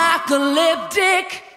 apocalyptic.